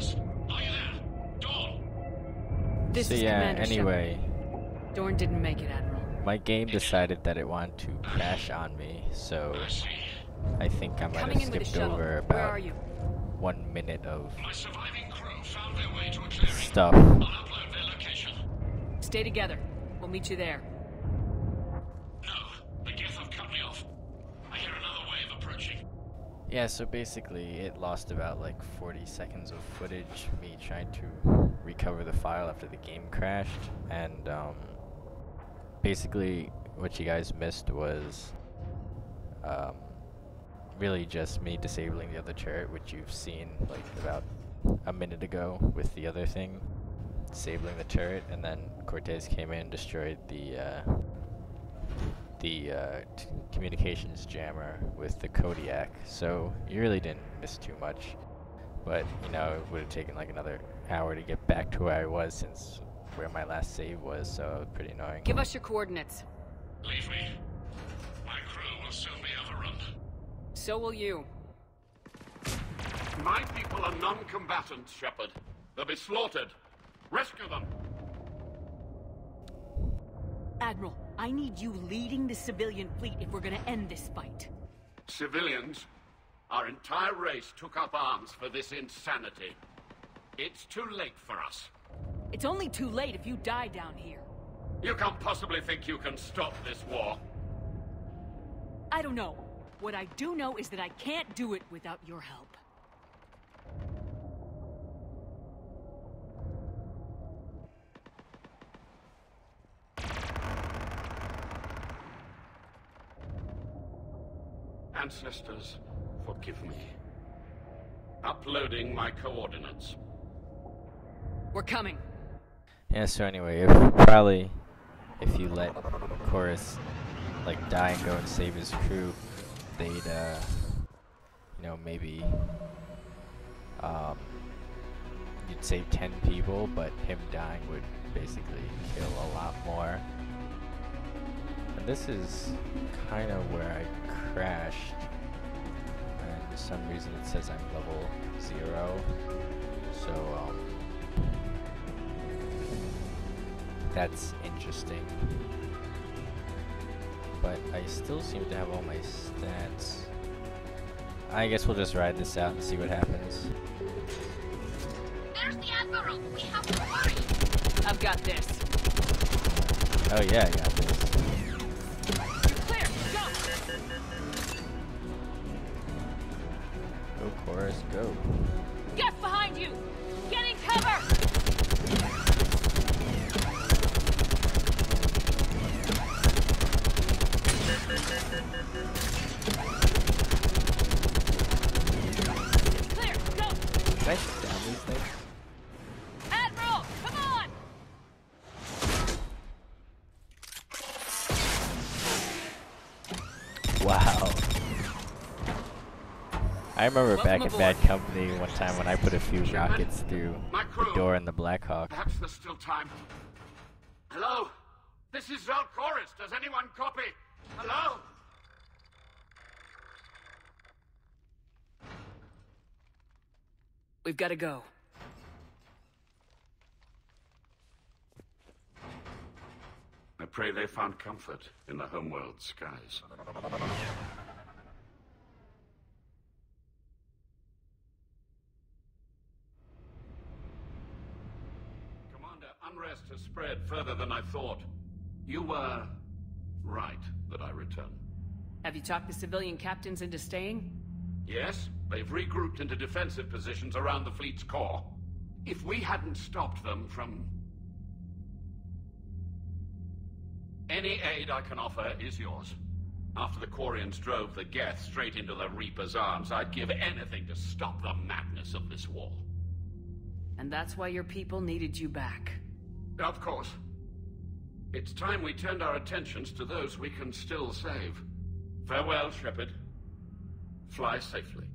Koris, are you there? Dawn? This so is yeah, Commander Shepard. anyway, Dorn didn't make it, Admiral. my game decided that it wanted to crash on me, so I think I might Coming have in with a skipped over Where about are you? one minute of My surviving crew found their way to a clearing. stuff. I'll upload their location. Stay together. We'll meet you there. Yeah, so basically it lost about like 40 seconds of footage, me trying to recover the file after the game crashed, and um, basically what you guys missed was um, really just me disabling the other turret, which you've seen like about a minute ago with the other thing, disabling the turret, and then Cortez came in and destroyed the uh, the uh, t- communications jammer with the Kodiak, so you really didn't miss too much. But you know, it would have taken like another hour to get back to where I was since where my last save was, so it was pretty annoying. Give us your coordinates. Leave me. My crew will soon be overrun. So will you. My people are non-combatants, Shepard. They'll be slaughtered. Rescue them. Admiral, I need you leading the civilian fleet if we're gonna end this fight. Civilians, our entire race took up arms for this insanity. It's too late for us. It's only too late if you die down here. You can't possibly think you can stop this war. I don't know. What I do know is that I can't do it without your help. Ancestors, forgive me. Uploading my coordinates. We're coming. Yeah, so anyway, if probably if you let Koris like die and go and save his crew, they'd uh you know, maybe um you'd save ten people, but him dying would basically kill a lot more. And this is kinda where I crashed. And for some reason it says I'm level zero. So um that's interesting. But I still seem to have all my stats. I guess we'll just ride this out and see what happens. There's the Admiral. We have to hurry. I've got this. Oh yeah, I got Go Koris, go. Get behind you. Get in cover. Clear. I remember Welcome back in. Bad Company one time when I put a few rockets through the door in the Blackhawk. Perhaps there's still time. Hello? This is Zal Chorus. Does anyone copy? Hello? We've got to go. I pray they found comfort in the homeworld skies. Commander, unrest has spread further than I thought. You were right that I return. Have you talked the civilian captains into staying? Yes, they've regrouped into defensive positions around the fleet's core. If we hadn't stopped them from... Any aid I can offer is yours. After the Quarians drove the Geth straight into the Reaper's arms, I'd give anything to stop the madness of this war. And that's why your people needed you back. Of course. It's time we turned our attentions to those we can still save. Farewell, Shepard. Fly safely.